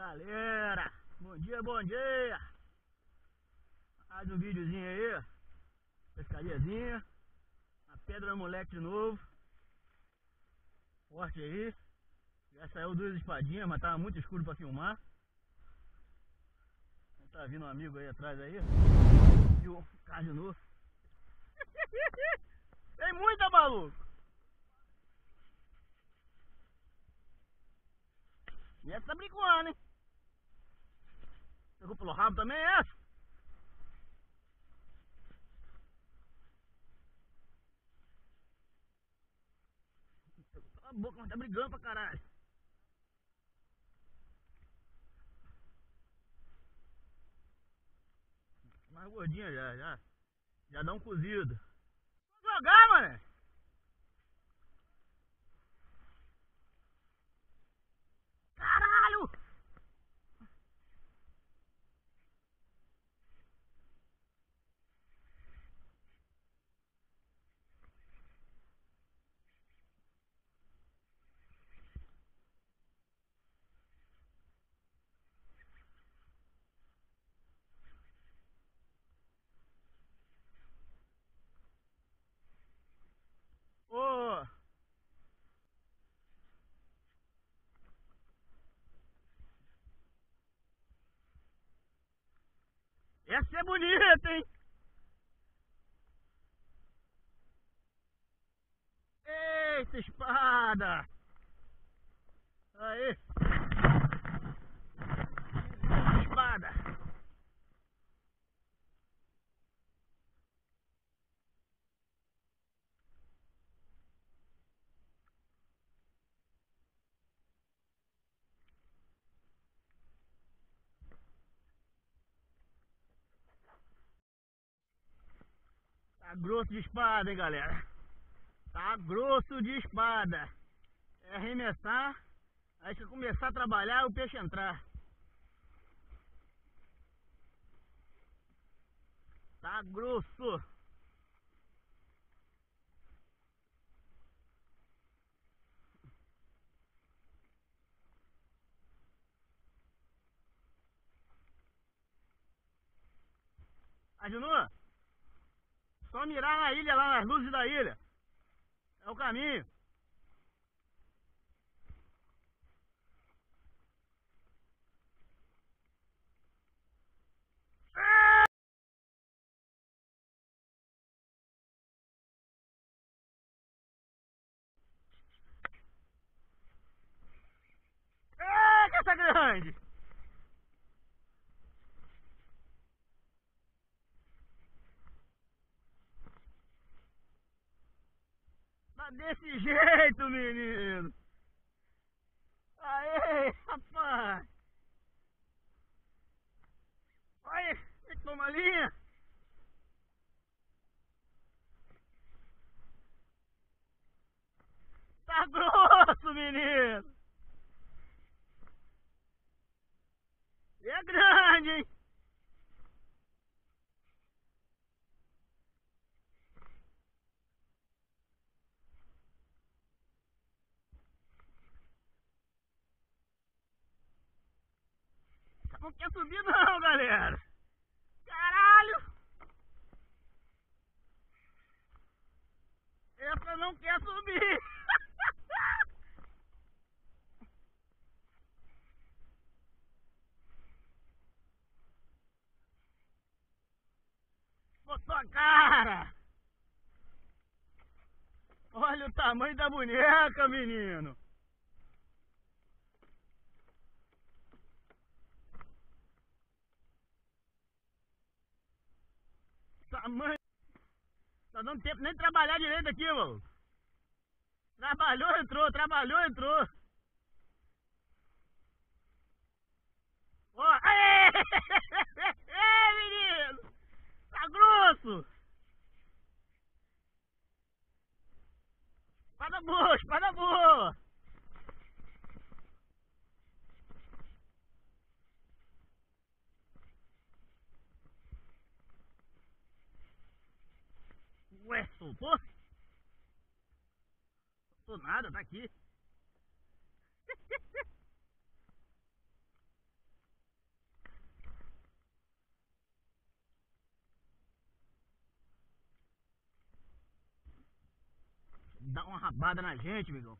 galera, bom dia, bom dia. Mais um videozinho aí, pescariazinha. A pedra moleque de novo. Forte aí. Já saiu duas espadinhas, mas tava muito escuro pra filmar. Tá vindo um amigo aí atrás aí. E o carro de novo. Tem muita maluco. E essa tá brincando, hein? Pegou pelo rabo também é essa? Cala a boca, mas tá brigando pra caralho. Mais gordinha já, já. Já dá um cozido. Vou jogar, mano. Caralho! Ô! Essa é bonita, hein? Eita, espada! Aí! Tá grosso de espada, hein, galera? Tá grosso de espada. É arremessar, aí se começar a trabalhar, o peixe entrar. Tá grosso. Ajunua? Só mirar na ilha, lá nas luzes da ilha. É o caminho. Que essa grande! Desse jeito, menino. Aê, rapaz. Olha, tem que linha. Tá grosso, menino. É grande, hein? Não quer subir não, galera. Caralho. Essa não quer subir. Botou cara. Olha o tamanho da boneca, menino. Tamanho. Tá dando tempo nem de trabalhar direito aqui, mano. Trabalhou, entrou, trabalhou, entrou. Ó, aê! Ei, menino! Tá grosso! Espada boa, espada boa! Soltou? Soltou nada, tá aqui. Dá uma rabada na gente, amigão.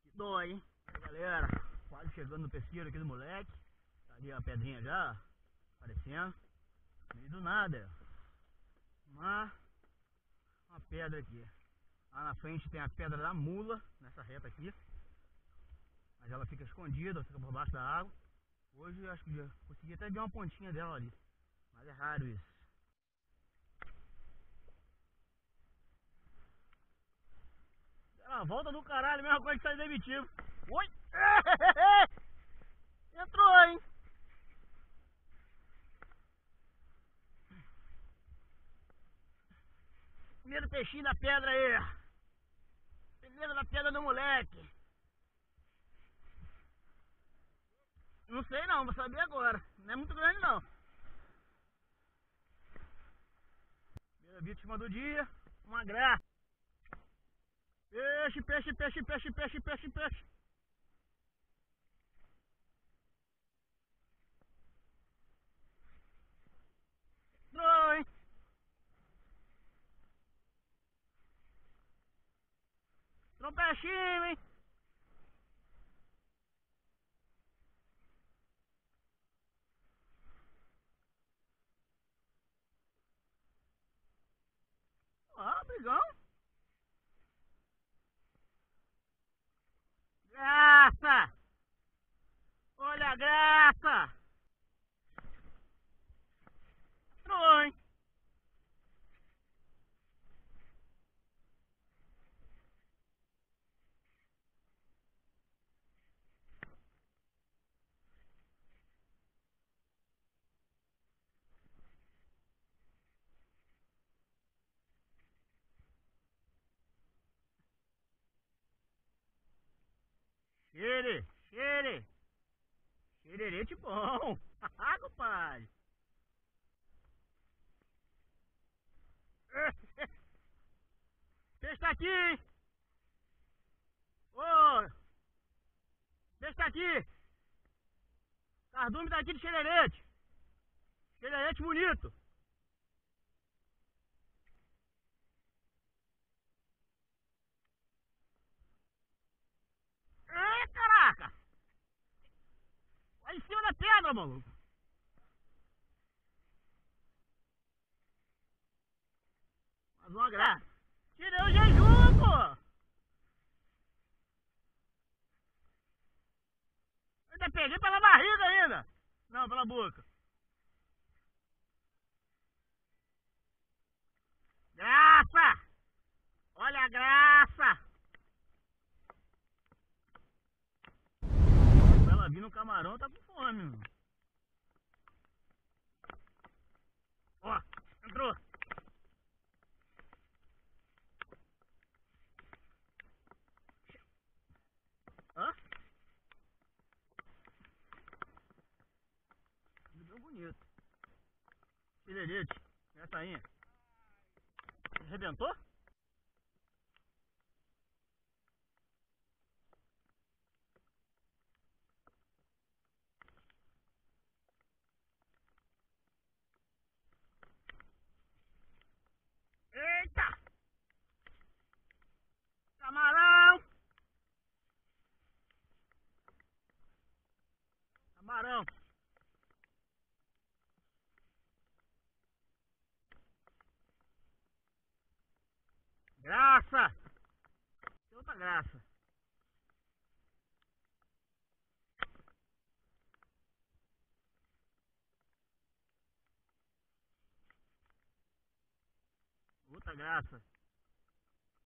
Que dói, hein? Galera, quase chegando no pesqueiro aqui do moleque. Tá ali a pedrinha já, aparecendo. Meio do nada, uma, uma pedra aqui. Lá na frente tem a pedra da mula, nessa reta aqui. Mas ela fica escondida, fica por baixo da água. Hoje acho que já consegui até ver uma pontinha dela ali. Mas é raro isso. A volta do caralho, mesma coisa que sai demitido. Oi! Entrou, hein? Primeiro peixinho da pedra aí. Primeiro da pedra do moleque. Não sei não, vou saber agora. Não é muito grande não. Primeira vítima do dia, uma graça. Peixe, peixe, peixe, peixe, peixe, peixe, peixe. Entrou, hein? Entrou peixinho, hein? Ah, brigão. Graça! Olha a graça! Entrou, hein? Cheire, cheire. Cheirerete bom. Ah, compadre. Peixe tá aqui, hein? Ô! Peixe tá aqui. Cardume tá aqui de cheirerete. Cheirerete bonito. Ê, caraca! Lá em cima da pedra, maluco. Mais uma graça. Tirei o jejum, pô! Ainda peguei pela barriga ainda. Não, pela boca. Graça! Olha a graça! Pra ela vir no camarão, tá com fome. Ó, entrou. Hã? Deu bonito. Filerete, essa aí. Arrebentou? Eita! Camarão! Camarão! Graça! Tem outra graça. Outra graça.